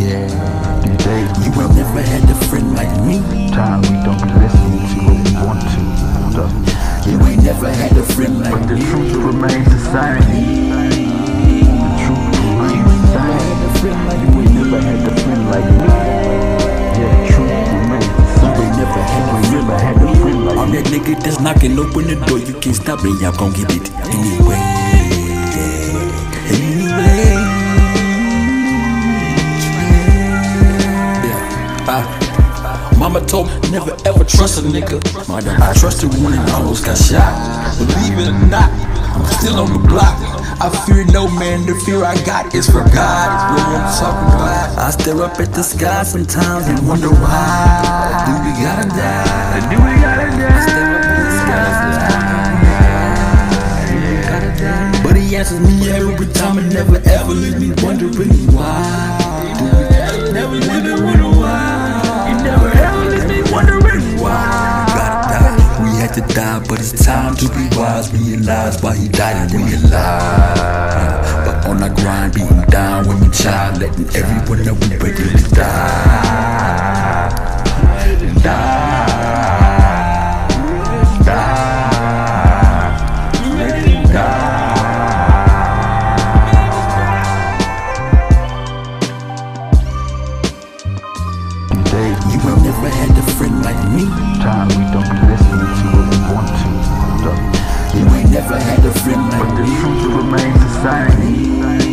Yeah, days You ain't never had a friend like me. time we don't be listening to what we want to. So, You ain't never had a friend like but the me. truth remains the same. The truth remains the same. You ain't never had a friend like me. Yeah, the truth remains the same. You ain't never had a You ain't never had a friend like me. I'm that nigga that's knocking open the door. You can't stop me. I'm gon' get it anyway. Told me never ever trust a nigga. I trusted one and almost got shot. Believe it or not, I'm still on the block. I fear no man, the fear I got is for God. Is what I'm talking about. I stare up at the sky sometimes and wonder why. Do we gotta die? Do we gotta die? I stare up at But he answers me every time and never ever leave me wondering why. Do we never leave me wondering why? Die. To die, but it's time to be wise. Realize why he died and realize. But on our grind, beating down women, child, letting everyone know we ready to die. We You ain't never had a friend like me. time we don't be listening but the truth remains the same.